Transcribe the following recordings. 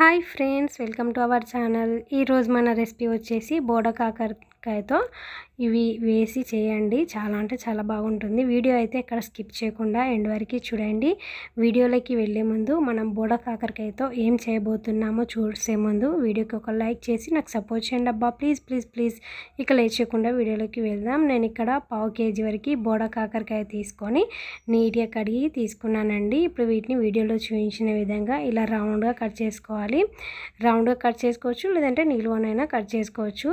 Hi friends welcome to our channel. ఈరోజు మన recipe వచ్చేసి బోడ కాకరకాయతో ఇవి వేసి చేయండి. చాలా అంటే చాలా బాగుంటుంది. వీడియో అయితే ఇక్కడ స్కిప్ చేయకుండా ఎండ్ వరకు చూడండి. వీడియోలోకి వెళ్ళే ముందు మనం బోడ కాకరకాయతో ఏం చేయబోతున్నామో చూసే ముందు వీడియోకి ఒక లైక్ చేసి నాకు సపోర్ట్ చేయండి అబ్బా. Please please please. ఇక లేచేయకుండా వీడియోలోకి వెళ్దాం. నేను ఇక్కడ పావు కేజీ వరకు బోడ కాకరకాయ తీసుకొని నీట్గా కడిగి తీసుకున్నానండి. ఇప్పుడు వీటిని వీడియోలో చూపించిన విధంగా ఇలా రౌండ్గా కట్ చేసుకోవాలి. రౌండ్గా కట్ చేసుకోవచ్చు లేదంటే నిలువనైనా కట్ చేసుకోవచ్చు.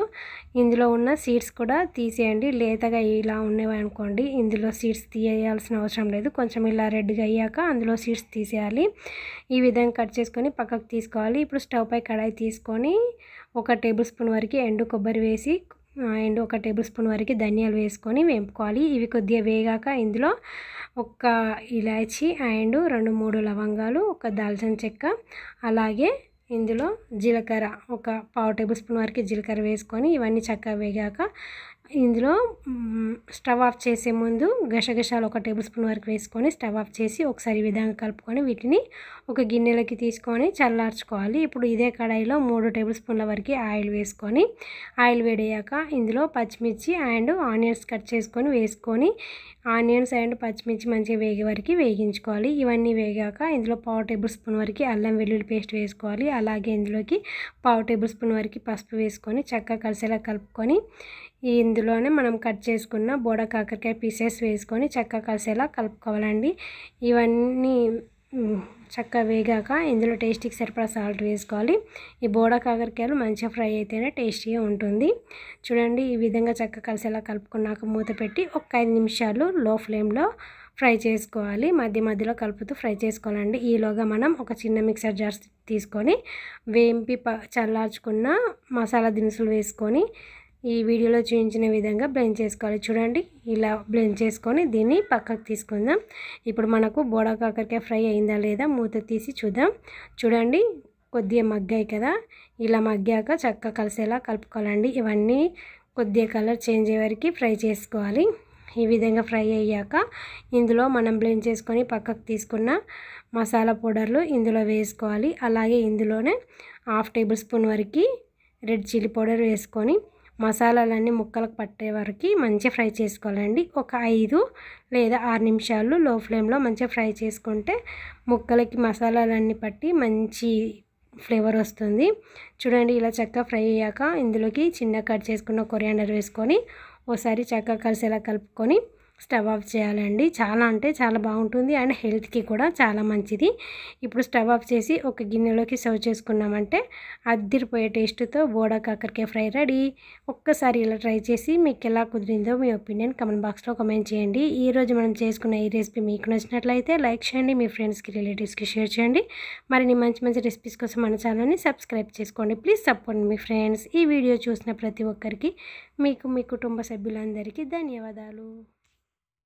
ఇందులో ఉన్న సీడ్స్ కూడా తీసేయండి. లేతగా ఇలా ఉన్నవి అనుకోండి ఇందులో సీడ్స్ తీయాల్సిన అవసరం లేదు. కొంచెం ఇలా రెడ్గా అయ్యాక అందులో సీడ్స్ తీసేయాలి. ఈ విధంగా కట్ చేసుకొని పక్కకు తీసుకోవాలి. ఇప్పుడు స్టవ్ పై కడాయి తీసుకొని ఒక టేబుల్ స్పూన్ వరకు ఎండు కొబ్బరి వేసి అండ్ ఒక టేబుల్ స్పూన్ వరకు ధనియాలు వేసుకొని వేపుకోవాలి. ఇవి కొద్దిగా వేగాక ఇందులో ఒక ఇలాచి అండ్ రెండు మూడు లవంగాలు ఒక దాల్చిన చెక్క అలాగే ఇందులో జీలకర్ర ఒక పావు టేబుల్ స్పూన్ వరకు జీలకర్ర వేసుకొని ఇవన్నీ చక్కగా వేగాక ఇందులో స్టవ్ ఆఫ్ చేసే ముందు గసగసాలు ఒక టేబుల్ స్పూన్ వరకు వేసుకొని స్టవ్ ఆఫ్ చేసి ఒకసారి విధంగా కలుపుకొని వీటిని ఒక గిన్నెలకి తీసుకొని చల్లార్చుకోవాలి. ఇప్పుడు ఇదే కడాయిలో మూడు టేబుల్ స్పూన్ల వరకు ఆయిల్ వేసుకొని ఆయిల్ వేడయ్యాక ఇందులో పచ్చిమిర్చి అండ్ ఆనియన్స్ కట్ చేసుకొని వేసుకొని ఆనియన్స్ అండ్ పచ్చిమిర్చి మంచిగా వేగే వరకు వేగించుకోవాలి. ఇవన్నీ వేగాక ఇందులో పావు టేబుల్ స్పూన్ వరకు అల్లం వెల్లుల్లి పేస్ట్ వేసుకోవాలి. అలాగే ఇందులోకి పావు టేబుల్ స్పూన్ వరకు పసుపు వేసుకొని చక్కగా కలిసేలా కలుపుకొని ఇందులోనే మనం కట్ చేసుకున్న బోడ కాకరకాయ పీసెస్ వేసుకొని చక్కగా కలిసేలా కలుపుకోవాలండి. ఇవన్నీ చక్కగా వేగాక ఇందులో టేస్టీకి సరిపడా సాల్ట్ వేసుకోవాలి. ఈ బోడ కాకరకాయలు మంచిగా ఫ్రై అయితేనే టేస్టీగా ఉంటుంది. చూడండి ఈ విధంగా చక్కగా కలిసేలా కలుపుకున్నాక మూత పెట్టి ఒక ఐదు నిమిషాలు లో ఫ్లేమ్లో ఫ్రై చేసుకోవాలి. మధ్య మధ్యలో కలుపుతూ ఫ్రై చేసుకోవాలండి. ఈలోగా మనం ఒక చిన్న మిక్సర్ జార్స్ తీసుకొని వేంపి ప చల్లార్చుకున్న మసాలా దినుసులు వేసుకొని ఈ వీడియోలో చూపించిన విధంగా బ్లెండ్ చేసుకోవాలి. చూడండి ఇలా బ్లెండ్ చేసుకొని దీన్ని పక్కకు తీసుకుందాం. ఇప్పుడు మనకు బోడా కాకరకాయ ఫ్రై అయిందా లేదా మూత తీసి చూద్దాం. చూడండి కొద్దిగా మగ్గాయి కదా. ఇలా మగ్గాక చక్కగా కలిసేలా కలుపుకోవాలండి. ఇవన్నీ కొద్దిగా కలర్ చేంజ్ అయ్యే వరకు ఫ్రై చేసుకోవాలి. ఈ విధంగా ఫ్రై అయ్యాక ఇందులో మనం బ్లెండ్ చేసుకొని పక్కకు తీసుకున్న మసాలా పౌడర్లు ఇందులో వేసుకోవాలి. అలాగే ఇందులోనే హాఫ్ టేబుల్ స్పూన్ వరకు రెడ్ చిల్లీ పౌడర్ వేసుకొని మసాలాలన్నీ ముక్కలకు పట్టే వరకు మంచిగా ఫ్రై చేసుకోవాలండి. ఒక ఐదు లేదా ఆరు నిమిషాలు లో ఫ్లేమ్లో మంచిగా ఫ్రై చేసుకుంటే ముక్కలకి మసాలాలన్నీ పట్టి మంచి ఫ్లేవర్ వస్తుంది. చూడండి ఇలా చక్కగా ఫ్రై అయ్యాక ఇందులోకి చిన్న కట్ చేసుకున్న కొరియాండర్ వేసుకొని ఒకసారి చక్కగా కలిసేలా కలుపుకొని స్టవ్ ఆఫ్ చేయాలండి. చాలా అంటే చాలా బాగుంటుంది. అండ్ హెల్త్కి కూడా చాలా మంచిది. ఇప్పుడు స్టవ్ ఆఫ్ చేసి ఒక గిన్నెలోకి సర్వ్ చేసుకున్నామంటే అద్దిరిపోయే టేస్ట్తో బోడా కాకరకాయ ఫ్రై రెడీ. ఒక్కసారి ఇలా ట్రై చేసి మీకు ఎలా కుదిరిందో మీ ఒపీనియన్ కమెంట్ బాక్స్లో కమెంట్ చేయండి. ఈరోజు మనం చేసుకున్న ఈ రెసిపీ మీకు నచ్చినట్లయితే లైక్ చేయండి. మీ ఫ్రెండ్స్కి రిలేటివ్స్కి షేర్ చేయండి. మరిన్ని మంచి మంచి రెసిపీస్ కోసం మన ఛానల్ని సబ్స్క్రైబ్ చేసుకోండి. ప్లీజ్ సపోర్ట్ మీ ఫ్రెండ్స్. ఈ వీడియో చూసిన ప్రతి ఒక్కరికి మీకు మీ కుటుంబ సభ్యులందరికీ ధన్యవాదాలు.